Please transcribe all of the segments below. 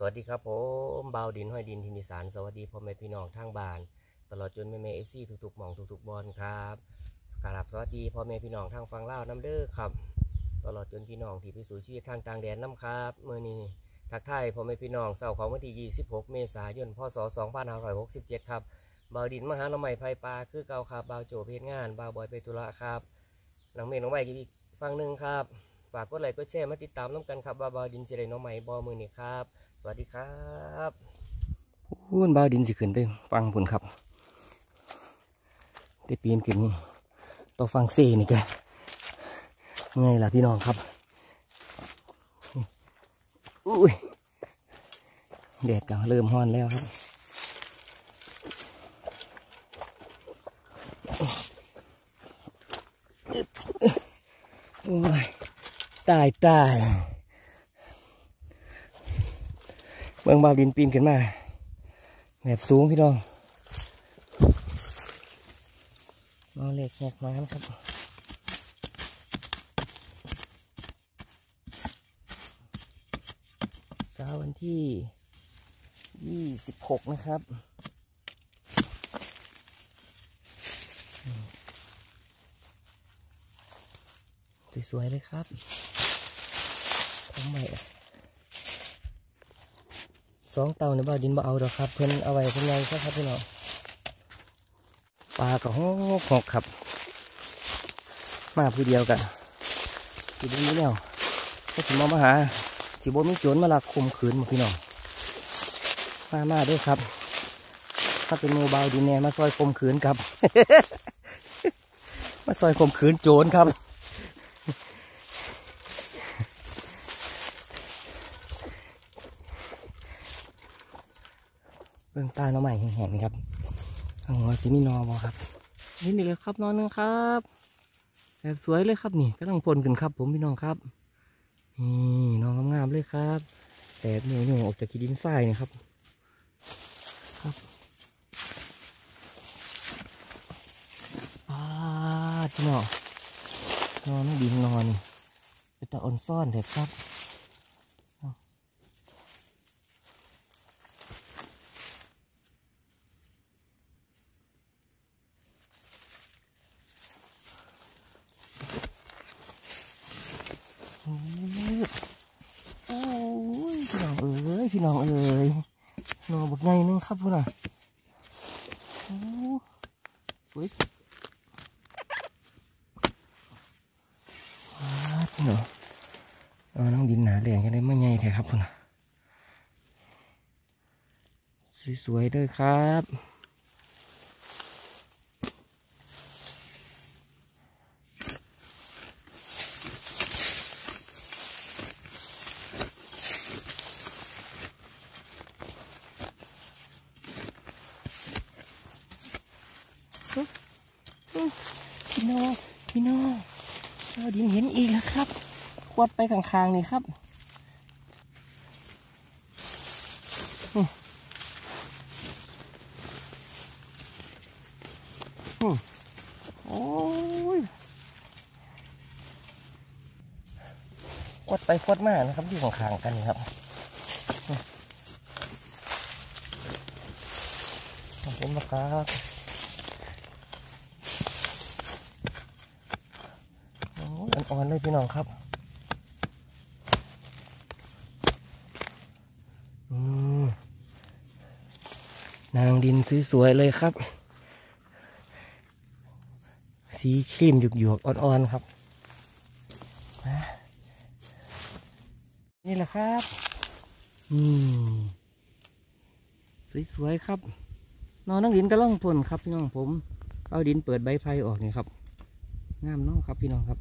สวัสดีครับผมเบาดินห้อยดินทินิสารสวัสดีพ่อแม่พี่น้องทางบ้าน ตลอดจนแม่แม่เอฟซีทุกๆหมองทุกๆบอลครับกราบสวัสดีพ่อแม่พี่น้องทางฟังเล่าน้ำเด้อครับ ตลอดจนพี่น้องที่ไปสู่ชีวิตทางต่างแดนน้ำครับเมื่อนี้ทักทายพ่อแม่พี่น้องเสาร์ของวันที่ 26 เมษายน พศ 2567 ครับเบาดินมหาละไมไพปลาคือเก่าครับเบาโจเพชรงานเบาบอยไปตุระครับน้องเมย์น้องใหม่อีกฟังหนึ่งครับ ฝากกดไลค์กดแชร์มาติดตามน้ำกันครับว่าบาวดินสิได้น้องใหม่บอมือนี่ครับ สวัสดีครับพูนบาวดินสิขึ้นไปฟังพุ่นครับได้ปีนขึ้นต่อฟังเซนี่แกไงล่ะพี่น้องครับอุ้ยแดดก็เริ่มฮ้อนแล้วครับโอ้ย ตายตายเมืองบาวดินปีนขึ้นมาแบบสูงพี่น้องมองเล็กแหกน้ำครับเช้าวันที่ยี่สิบหกนะครับสวยๆเลยครับ ท้องใหม่สองเตาในบ้านดินบ่เอาดอกครับ เพิ่นเอาไว้เพิ่นไงครับพี่น้องปลาก็หกหกครับ มาผู้เดียวกันทีนี่แล้วก็ถึงมามาหาที่บ่มีโจรมาลักคุมขืนมาพี่น้องมามาด้วยครับ ถ้าเป็นโมบายดินแน่มาซอยคมขืนครับ มาซอยคมขืนโจรครับ เบื้องใต้น้องใหม่แห้งๆนี่ครับทางหัวสีมีนอบอครับ นี่นี่เลยครับนอนนึงครับแบบสวยเลยครับนี่กำลังพลขึ้นครับ ผมพี่น้องครับนี่น้องงามๆเลยครับแต่เหนียวหนุ่ออกจากขี้ดินทรายนะครับครับป้าพี่น้องนอนดินนอนนี่เป็นตะออนซ่อนเด็ดครับ โอ้ยโอ้ยพี่น้องเอ้ย พี่น้องเอ๋ยนอนบกไงนึงครับพุ่นอะสวยว้าพี่น้องเอาน้องดินหนาแดงกันได้ไม่ไงแท้ครับพุ่นอะสวยๆด้วยครับ น้องพี่น้องเราดินเห็นอีกแล้วครับ ควดไปข้างๆนี่ครับโอ้ยควดไปควดมานะครับอยู่ข้างๆกันครับอืมขอบคุณนะครับ โอ่อนเลยพี่น้องครับอืมนางดินสวยๆเลยครับ สีครีมหยกๆอ่อนๆครับ นี่แหละครับ อืม สวยๆครับ นอนนั่งดินกระล่องฝนครับพี่น้องผม เอาดินเปิดใบไผ่ออกนี่ครับ งามเน้องครับพี่น้องครับ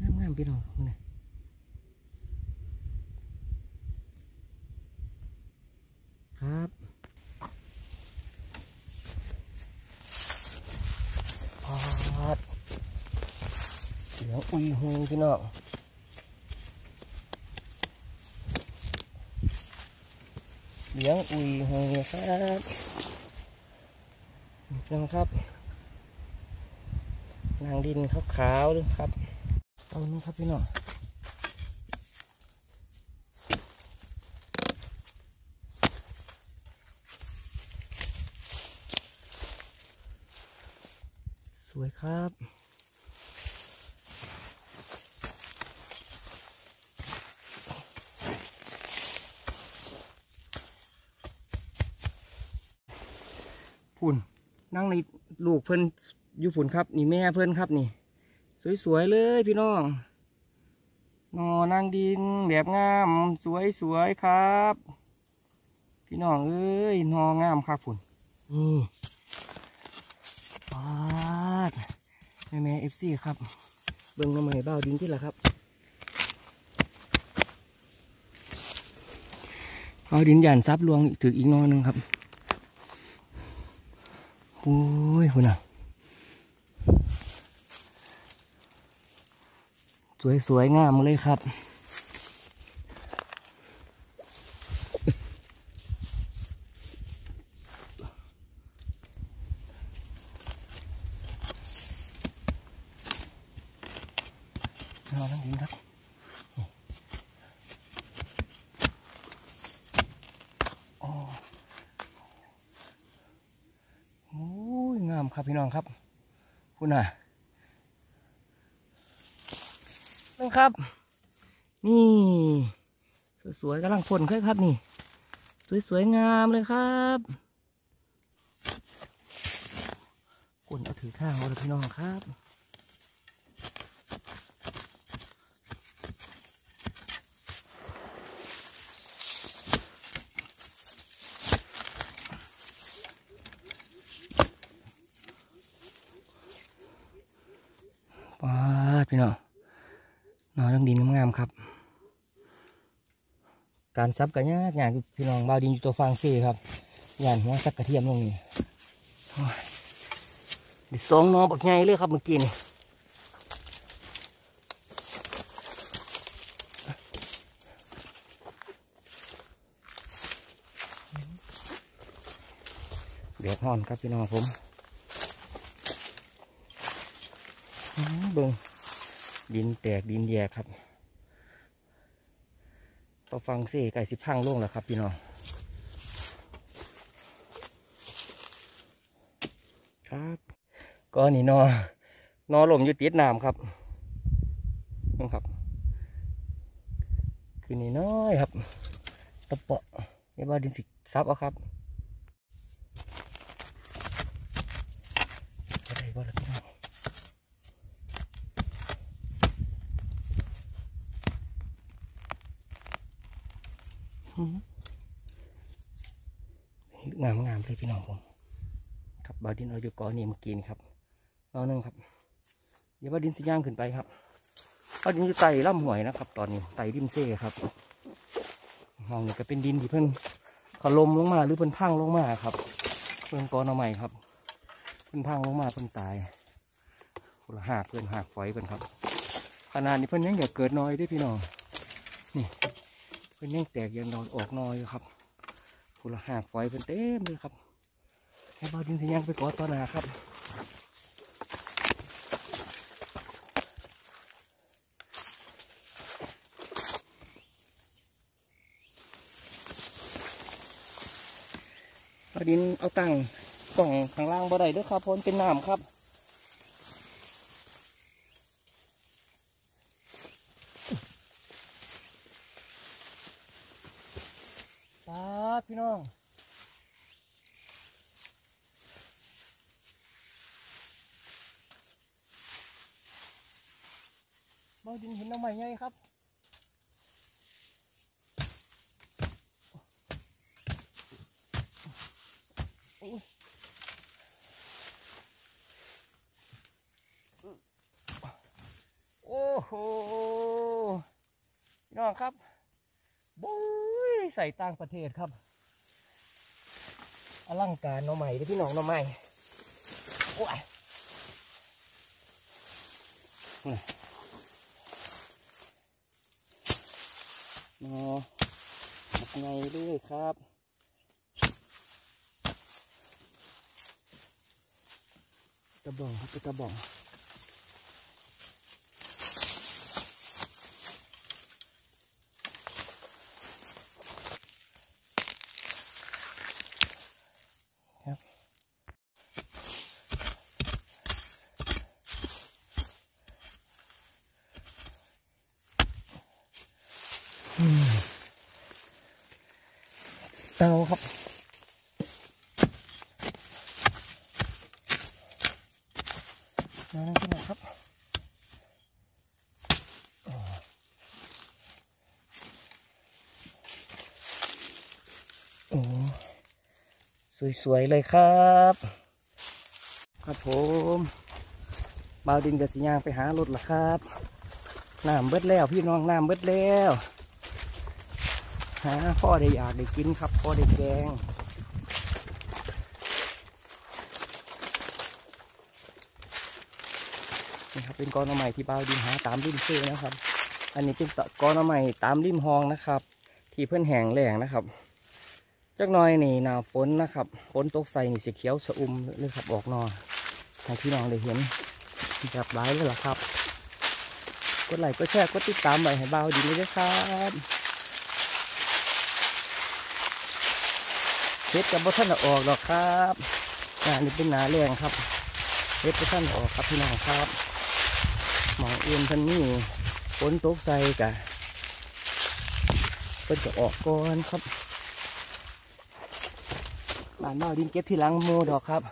งามงามพี่น้องนี่ครับพอดเหลืองอุยหูพี่น้องเหลืองอุยหูครับพี่น้องครับ นางดินขาวๆด้วยครับ เอนนู้ครับพี่น้องสวยครับพุ่นนั่งในลูกเพื่อนอยู่พุ่นครับ นี่แม่เพื่อนครับนี่ สวยๆเลยพี่น้องนอนางดินแบบงาม สวยๆครับ พี่น้องเอ้ยนองามครับพุ่นนี่ปาดแม่แม่เอฟซีครับ เบิ่งน้ำมันเบ้าดินที่ละครับเอาดินหยานซับลวงถืออีกนอหนึงครับ โอ้ยคุณอะ สวยๆงามเลยครับนอนทั้งดินครับนี่โอ้โอ้ยงามครับพี่น้องครับ คุณน่ะ นั่นครับ นี่ สวยๆกำลังพ่นเลยครับนี่ สวยๆงามเลยครับกนเอาถือข้างเอาพี่น้องครับป้าดพี่น้อง เรื่องดินงามๆครับ การซับกันยากยางพี่น้องบาวดินตัวฟางซี่ครับยานหัวสักกระเทียมลงนี่เดี๋ยวสองนอบักใหญ่เลยครับเมื่อกี้นี่เดี๋ยวห่อนครับพี่น้องผมเบิ่ง ดินแตกดินแยกครับพอฟังเสีไก่สิพังลงแล้วครับพี่น้องครับก็นี่นอนอลมอยู่ติดน้ำครับนี่ครับ คือนี่น้อยครับตะเปาะนี่ว่าดินสิซับเอาครับก็ได้บ่ละพี่น้อง งามงามเลยพี่น้องผมครับบาดินเอาอยู่ก่อนนี่เมื่อกี้นี่ครับนอนหนึงครับ เดี๋ยวบาดินสิย่างขึ้นไปครับบาดินอยู่ไต่ล่ำหวยนะครับ ตอนนี้ไต่ริมเซ่ครับมองนี่ก็เป็นดินที่เพิ่นถล่มลงมาหรือเพิ่นพังลงมาครับเพิ่นก้อนเอาใหม่ครับเพิ่นพังลงมาเพิ่นตายคนละหากเพิ่นหากฝอยเพิ่นครับ ขนาดนี้เพิ่นยังอยากเกิดน้อยด้วยพี่น้องนี่ พิ่นยังแตกยังนอนออกน้อยอยู่ครับผู้ละหากฝอยเป็นเต็มเลยครับให้บาดินสิยังไปกอดตอนาครับบาดินเอาตั้งกล่องข้างล่างบ่ได้ด้วยครับพราะมันเป็นน้ำครับ ตาดพี่น้อง บางดินเห็นน้ำใหม่ไงครับโอ้โหพี่น้องครับบุ้ยใส่ต่างประเทศครับอลังการหน้องใหม่เด้อพี่น้องหน้องใหม่โอ้ย นี่หมักไงด้วยครับกระบอกครับกระบอก นครับโอ้สวย ๆ เลยครับ ครับผมบาวดินกับสียางไปหารถละครับน้ำเบิดแล้วพี่น้องน้ำเบิดแล้วหาพ่อได้อยากได้กินครับพ่อได้แกง ครับ เป็นกอหนอใหม่ที่บาวดินหาตามริมซื้อนะครับ อันนี้เป็นกอหนอใหม่ตามริมหองนะครับ ที่เพื่อนแห้งแหลงนะครับจักหน่อยนี่หนาวฝนนะครับฝนตกใส่นี่สีเขียวสะอุ่มเลยครับออกหนอให้พี่น้องได้เห็นแบบร้ายเลยล่ะครับกดไลค์กดแชร์กดติดตามไว้ให้เบาดีเลยด้วยครับเฮ็ดกับบท่านออกหรอกครับงานนี้เป็นหนาแรงครับเฮ็ดบท่านออกครับพี่น้องครับ มองเอ็นพันนี่ฝนตกใส่กะเพิ่นจะออกก่อนครับบ้านเบาดินเก็บที่หลังโมดอกครับ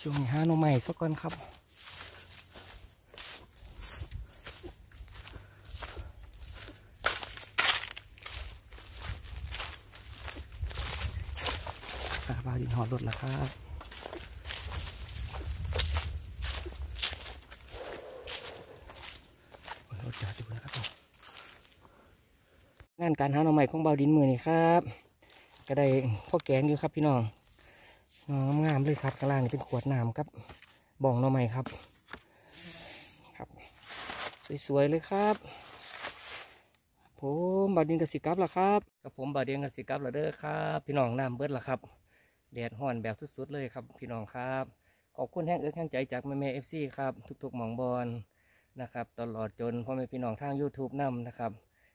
ช่วงนี้หาหน่อใหม่สักก่อนครับอาบาวดินหอดรถแล้วครับ โอ้ยรถจอดอยู่นะครับผมงานการหาหน่อใหม่ของบาวดินมือนี่ครับก็ได้พ่อแกงอยู่ครับพี่น้องน้องงามเลยครับข้างล่างนี่เป็นขวดน้ำครับบ่องหน่อใหม่ครับ ครับ สวยๆเลยครับผมบาวดินกสิกับล้วครับกับผมบาวดินกสิกับล้วเด้อครับ พี่น้องน้ำเบิดล้วครับแดดห้อนแบบสุดๆเลยครับ พี่น้องครับ ขอบคุณแห้งเอิ๊กแห้งใจจากแม่แม่เอฟซีครับ ทุกๆหมองบอล นะครับ ตลอดจนพ่อแม่พี่น้องทาง YouTube นํนะครับ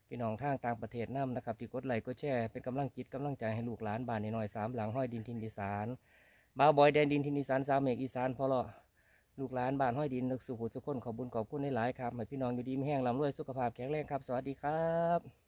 พี่น้องทางต่างประเทศนํนะครับที่กดไลค์กดแชร์เป็นกำลังจิตกำลังใจให้ลูกหลานบ้านน้อยสามหลังห้อยดินทินดีสานบ่าวบอยแดนดินทินดีสานสามเมกอีสานพอละลูกหลานบ้านห้อยดินลึกสุขุทุกคนขอบุญขอบคุณในหลายๆครับให้พี่น้องอยู่ดีมีแห้งลำรวยสุขภาพแข็งแรงครับ สวัสดีครับ